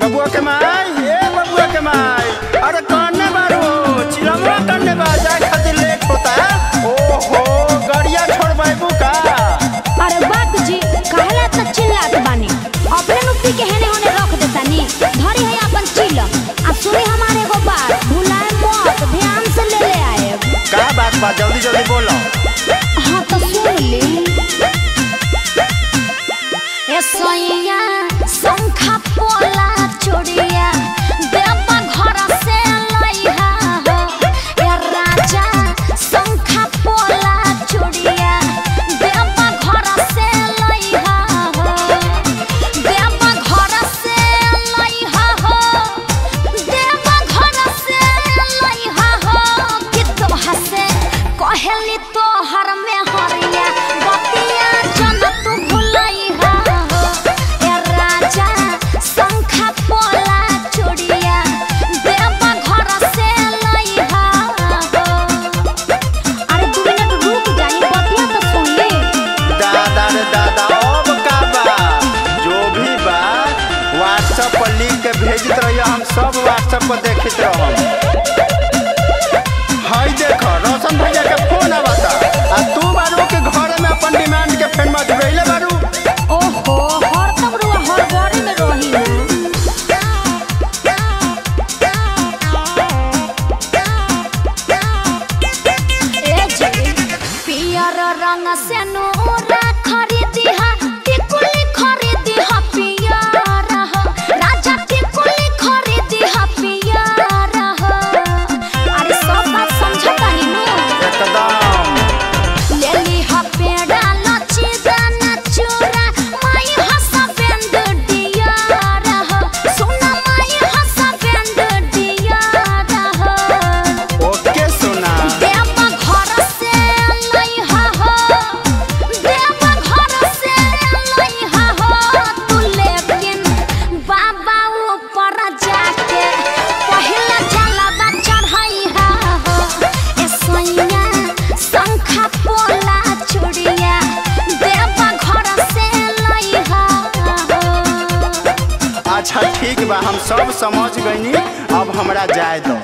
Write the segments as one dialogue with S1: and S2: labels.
S1: बबुआ के माई ए बबुआ के माई। अरे करने बारू चिलमवा करने बा खातिर लेट होता है। ओहो गाड़िया छोड़बू का।
S2: अरे बाप जी काहेला त चिल्लात बानी। अपने नुक्ति के हेने होने रख देतानी। धरी है अपन चिल आ सुनी हमारे एगो बात भुलाए मत ध्यान से ले ले आए।
S1: का बात बा 所以呀 हम सब व्हाट्सएप पर देखत हाय देखो रोशन भैया के फ़ोन आ तू बारू के घर में अपन डिमांड के फेन बारू?
S2: ओहो, हर हर में रही ना। ए जी, पियर रंग से नूरा
S1: अच्छा ठीक बा हम सब समझ गईनी अब हमरा जाए दो।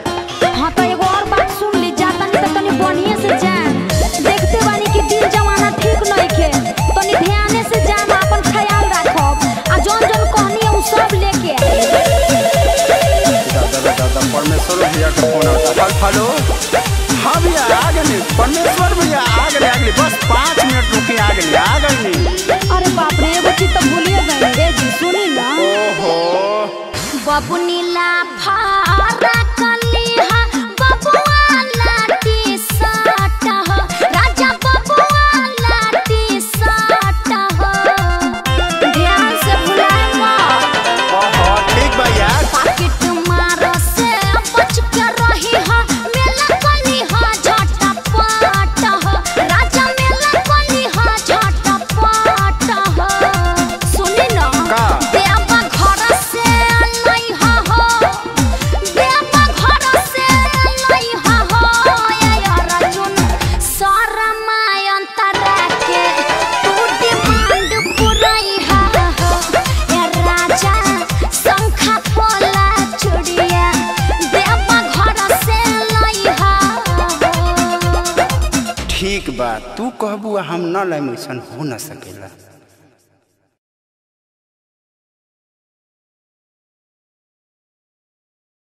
S2: हाँ तो एगो और बात सुन ली जाता नहीं तो तनी बढ़िया से जान। देखते बानी कि दिन जमाना ठीक नहीं खे तनी ध्याने से जान अपन ख्याल रखब। आ जौन जौन कहनी है उ सब लेके
S1: दादा दादा परमेश्वर भैया का फ़ोन आता हेलो हाँ भैया आ गए परमेश्वर।
S2: बबुनीला फारा तू
S1: कहबू हम न लैम ऐसा हो न सकेला।